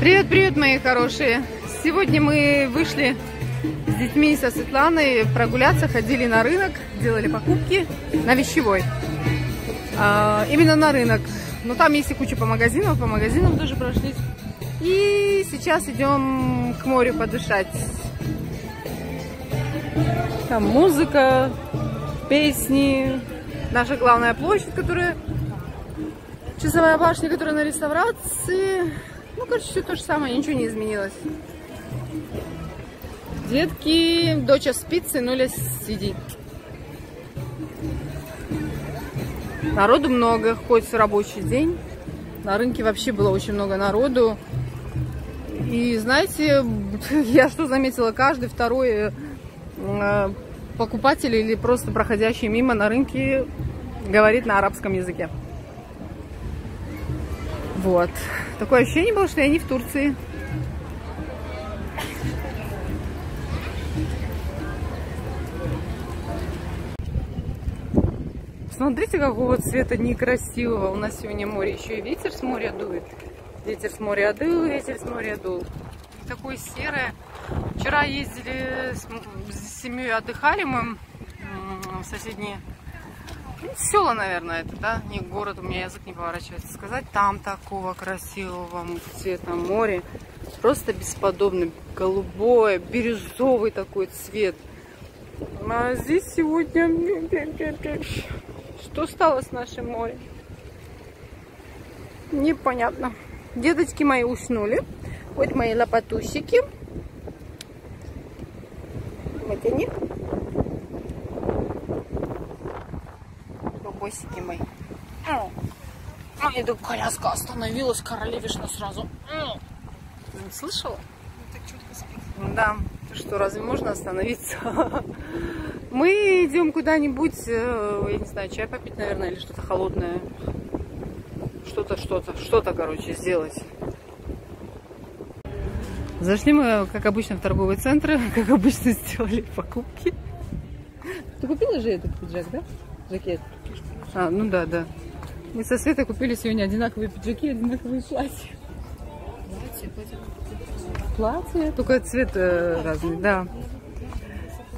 Привет, привет, мои хорошие! Сегодня мы вышли с детьми со Светланой прогуляться, ходили на рынок, делали покупки на вещевой. А, именно на рынок. Но там есть и куча по магазинам, по магазинам тоже прошлись. И сейчас идем к морю подышать. Там музыка, песни. Наша главная площадь, которая... Часовая башня, которая на реставрации. Ну, короче, все то же самое, ничего не изменилось. Детки, доча спит, сынуля сидит. Народу много, хоть в рабочий день. На рынке вообще было очень много народу. И знаете, я что заметила, каждый второй э, покупатель или просто проходящий мимо на рынке говорит на арабском языке. Вот. Такое ощущение было, что я не в Турции. Смотрите, какого цвета некрасивого. У нас сегодня море. Еще и ветер с моря дует. Ветер с моря дул, ветер с моря дул. Такое серое. Вчера ездили с семьей, отдыхали мы в соседние Села, наверное, это, да? Не город, у меня язык не поворачивается сказать. Там такого красивого цвета море. Просто бесподобно. Голубое, бирюзовый такой цвет. А здесь сегодня... Что стало с нашим морем? Непонятно. Деточки мои уснули. Вот мои лопатусики. Вот они. Бабосики мои. А, и тут коляска остановилась, королевишна сразу. Ты не слышала? Ну, да. Ты что, разве можно остановиться? Мы идем куда-нибудь, э, я не знаю, чай попить, наверное, или что-то холодное. Что-то, что-то, что-то, короче, сделать. Зашли мы, как обычно, в торговый центр, как обычно, сделали покупки. Ты купила же этот пиджак, да? Жакет. А, ну да, да. Мы со Светой купили сегодня одинаковые пиджаки, одинаковые платья. Платье, только цвет э, разный, да.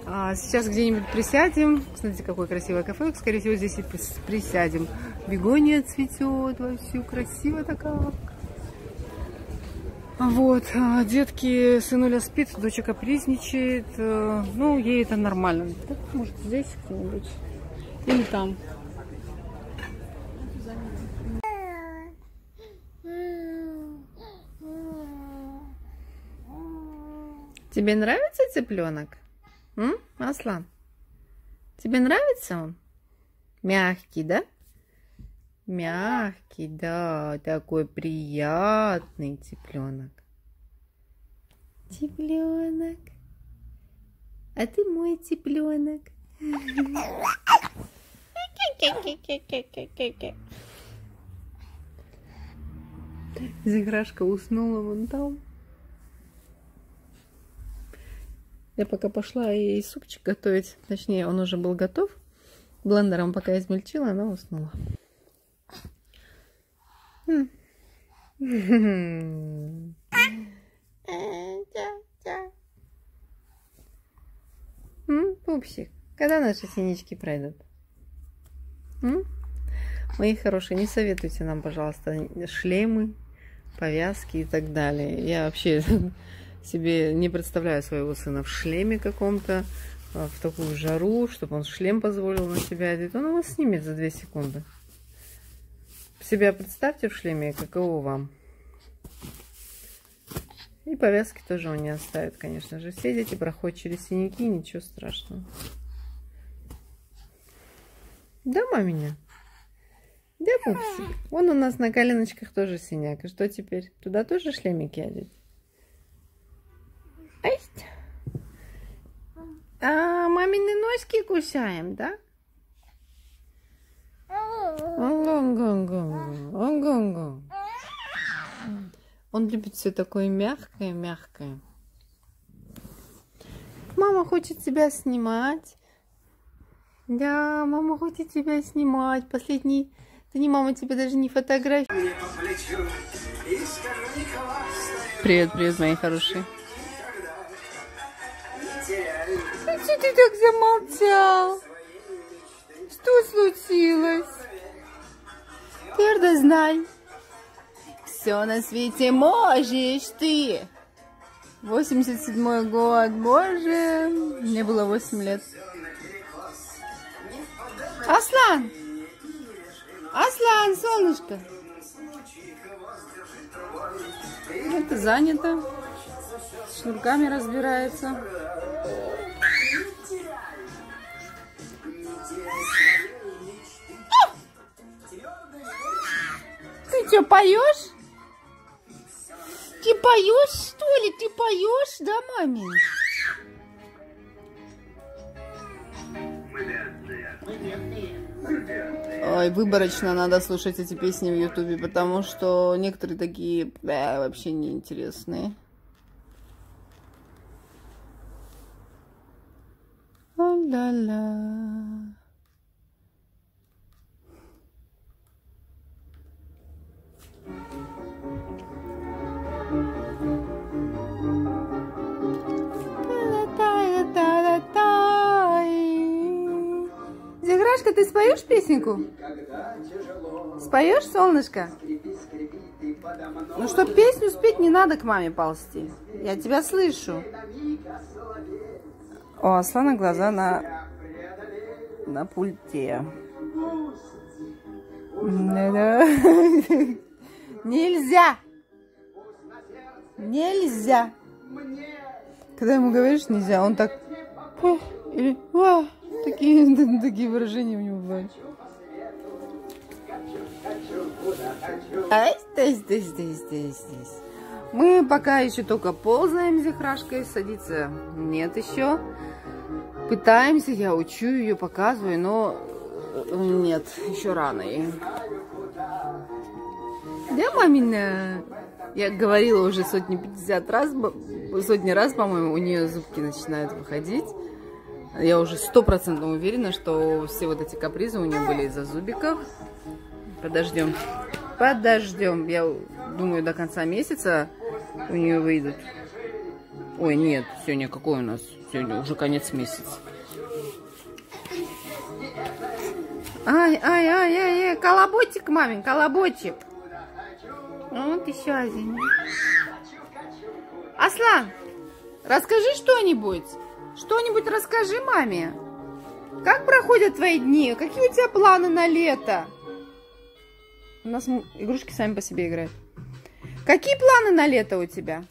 А сейчас где-нибудь присядем. Смотрите, какое красивое кафе. Скорее всего, здесь и присядем. Бегония цветет вовсю. Красиво такая. Вот, а, детки, сынуля спит, дочка капризничает. Э, ну, ей это нормально. Может, здесь где-нибудь. Или там. Тебе нравится цыпленок? М? Аслан? Тебе нравится он? Мягкий, да? Мягкий, да, такой приятный цыпленок. Цыпленок. А ты мой цыпленок. Зиграшка уснула вон там. Я пока пошла ей супчик готовить. Точнее, он уже был готов. Блендером пока измельчила, она уснула. Пупсик, когда наши синички пройдут? Мои хорошие, не советуйте нам, пожалуйста, шлемы, повязки и так далее. Я вообще себе не представляю своего сына в шлеме каком-то, а, в такую жару, чтобы он шлем позволил на себя одеть. Он его снимет за 2 секунды. Себя представьте в шлеме, каково вам. И повязки тоже он не оставит, конечно же. Все дети проходят через синяки, ничего страшного. Да, маменя? Да, пупсик? Вон у нас на коленочках тоже синяк. И что теперь? Туда тоже шлемики одеть? Асть. А, мамины ножки кусаем, да? Он любит все такое мягкое-мягкое. Мама хочет тебя снимать. Да, мама хочет тебя снимать. Последний... Да не, мама тебя даже не фотографирует. Привет, привет, мои хорошие. Что ты так замолчал? Что случилось? Твердо знай. Все на свете можешь ты. 87 год, боже, мне было 8 лет. Аслан! Аслан, солнышко! Это занято. Шнурками разбирается. Поешь? Ты поешь, что ли? Ты поешь, да, маме? Ой, выборочно надо слушать эти песни в Ютубе, потому что некоторые такие э, вообще неинтересные. Ла-ла-ла. Зиграшка, ты споешь песенку? Споешь, солнышко? Ну, что песню спеть, не надо к маме ползти. Я тебя слышу. У Аслана глаза на, на пульте. Нельзя! Нельзя! Когда ему говоришь нельзя, он так... Или... Такие, такие выражения у него бывают. А здесь, здесь, здесь, здесь, здесь. Мы пока еще только ползаем Зихрашкой, садиться нет еще. Пытаемся, я учу ее, показываю, но э, нет, еще рано ей. Да, мамина? Я говорила уже сотни пятьдесят раз, сотни раз, по-моему, у нее зубки начинают выходить. Я уже стопроцентно уверена, что все вот эти капризы у нее были из-за зубиков. Подождем. Подождем. Я думаю, до конца месяца у нее выйдут. Ой, нет, сегодня какой у нас? Сегодня уже конец месяца. Ай, ай, ай, ай, ай, колоботик, мамин, колоботик. Вот еще один. Аслан, расскажи что-нибудь. Что-нибудь расскажи маме. Как проходят твои дни? Какие у тебя планы на лето? У нас игрушки сами по себе играют. Какие планы на лето у тебя?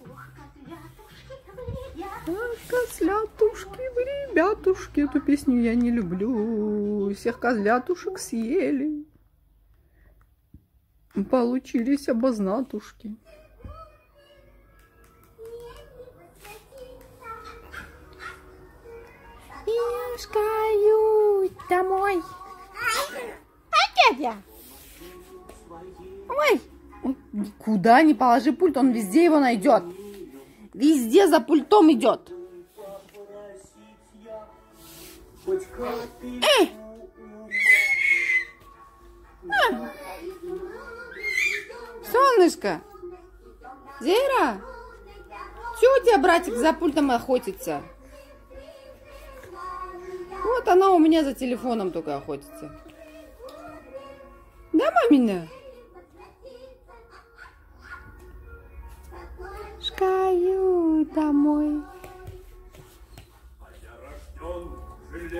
Козлятушки, ребятушки, эту песню я не люблю. Всех козлятушек съели. Получились обознатушки. Мешкают домой. Опять я. Ой. Куда не положи пульт, он везде его найдет. Везде за пультом идет. Эй! А. Солнышко! Зера! Чего у тебя братик за пультом охотится? Вот она у меня за телефоном только охотится. Да, мамина? Шкаю домой.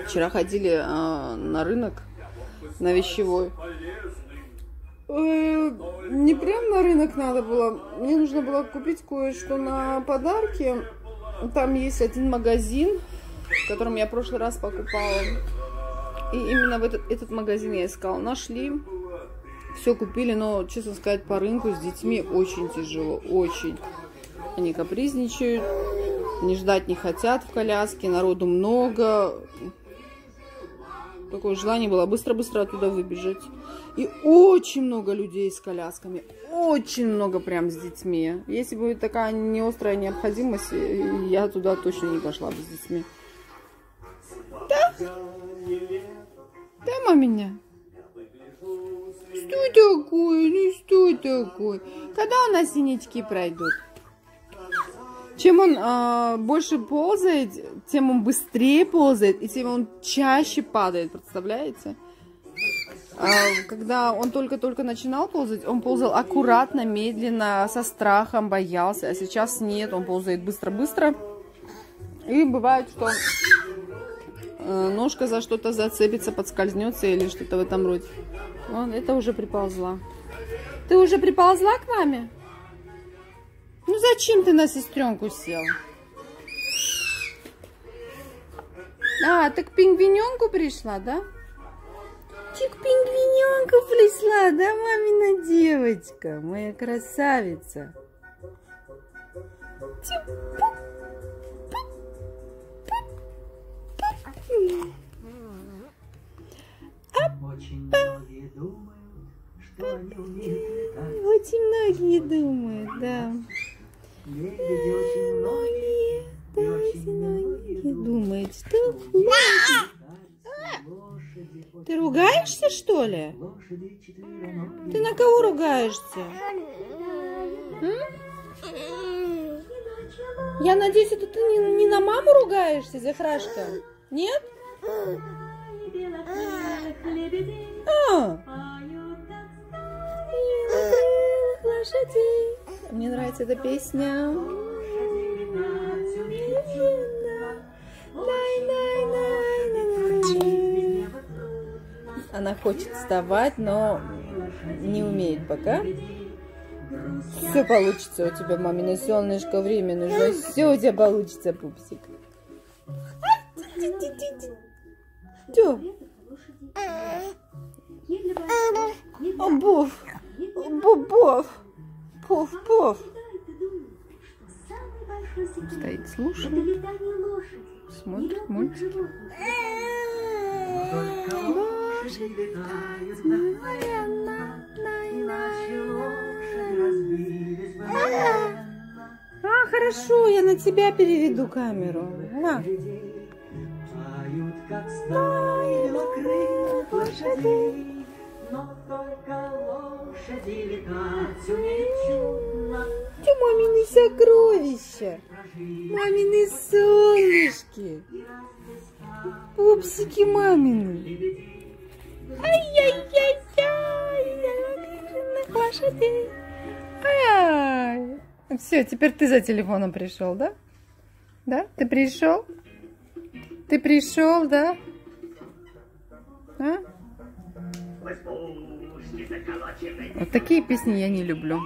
Вчера ходили а, на рынок, на вещевой. Не прям на рынок надо было. Мне нужно было купить кое-что на подарки. Там есть один магазин, в котором я в прошлый раз покупала. И именно в этот, этот магазин я искала. Нашли, все купили, но, честно сказать, по рынку с детьми очень тяжело, очень. Они капризничают, не ждать не хотят в коляске, народу много. Такое желание было быстро-быстро оттуда выбежать. И очень много людей с колясками. Очень много прям с детьми. Если будет такая неострая необходимость, я туда точно не пошла бы с детьми. Да, маменя? Что такое? Ну что такое? Когда у нас синячки пройдут? Чем он а, больше ползает, тем он быстрее ползает, и тем он чаще падает, представляете? А, когда он только-только начинал ползать, он ползал аккуратно, медленно, со страхом, боялся, а сейчас нет, он ползает быстро-быстро. И бывает, что э, ножка за что-то зацепится, подскользнется или что-то в этом роде. Вон, это уже приползла. Ты уже приползла к маме? Ну зачем ты на сестренку сел? А, так к пингвиненку пришла, да? Ты к пингвиненку пришла, да, мамина девочка, моя красавица. Очень многие думают, что они умеют летать. Очень многие думают, да. Лебеди очень многие, да, очень многие думают, что. Лошади, Ты ругаешься, что ли? Ты на кого ругаешься? М? Я надеюсь, это ты не, не на маму ругаешься, Захрашка? Нет? А, лошадей. Мне нравится эта песня. Она хочет вставать, но не умеет пока. Все получится у тебя, мамина солнышко, время нужно. Все у тебя получится, пупсик. Что? Бов, Бобов, Пов, Пов. Стоит, слушает, смотрит мультики. Мгновенно, иначе лошади разбились бы мгновенно. А, хорошо, я на тебя переведу камеру. На. Стаи мокрых лошадей, но только лошади летать умеют чудно. Ты мамины сокровища, мамины солнышки, пупсики мамины. Ай-яй-яй-яй, лошадей. Ай. Все, теперь ты за телефоном пришел, да? Да? Ты пришел? Ты пришел, да? А? Вот такие песни я не люблю.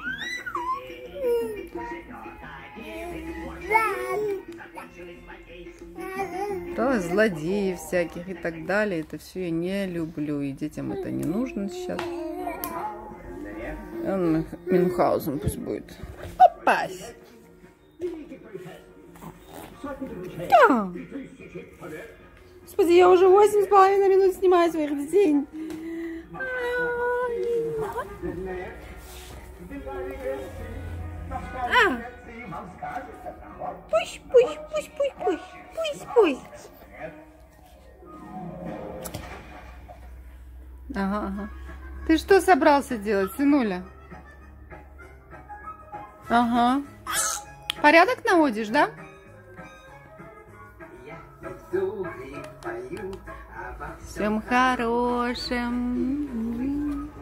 Да, злодеев всяких и так далее. Это все я не люблю. И детям это не нужно сейчас. Он Мюнхгаузен пусть будет. Попасть. Да. Господи, я уже восемь с половиной минут снимаю своих детей. А. Пусть, пусть, пусть, пусть, пусть, пусть, пусть. Ага, ага. Ты что собрался делать, сынуля? Ага. Порядок наводишь, да? Я иду и пою обо Всем хорошем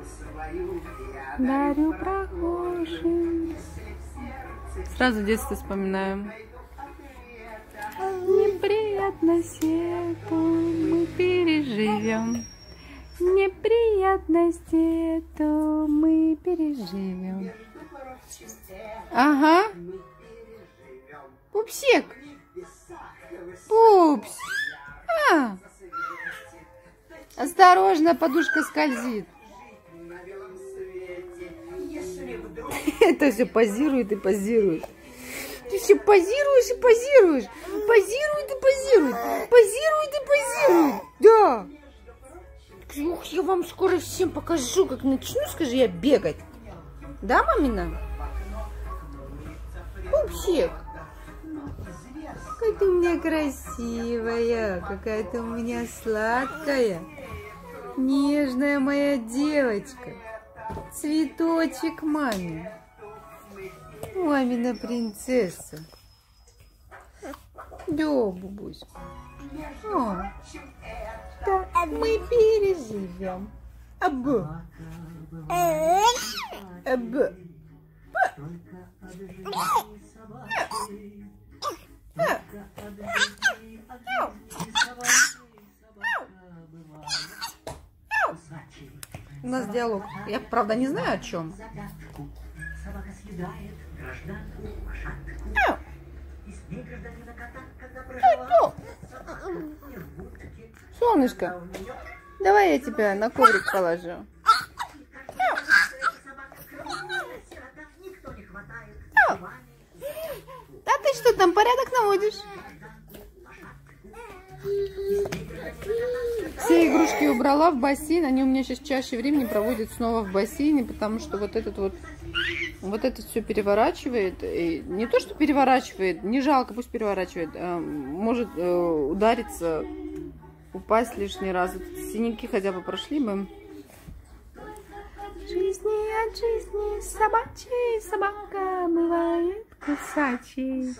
свою дарю прохожим. Сразу детство вспоминаем. Неприятность эту мы переживем. Неприятность эту мы переживем. Ага. Пупсик. Пупс. А. Осторожно, подушка скользит. Это все позирует и позирует. Ты все позируешь и позируешь. Позирует и позирует. Позирует и позирует. Да. Ух, я вам скоро всем покажу, как начну, скажи, я бегать. Да, мамина? Пупсик. Какая ты у меня красивая, какая ты у меня сладкая, нежная моя девочка. Цветочек маме. Мамина принцесса. Да, бубусь. О, да, мы переживем. Аб. Аб. У диалог. Я, правда, не знаю о чем. Солнышко, давай я тебя на коврик положу. А ты что там, порядок наводишь? Все игрушки убрала в бассейн. Они у меня сейчас чаще времени проводят снова в бассейне, потому что вот этот вот вот это все переворачивает. И не то, что переворачивает, не жалко, пусть переворачивает. а может э, удариться, упасть лишний раз. Вот синяки хотя бы прошли бы. Жизни от жизни собачьей собака бывает кусачей.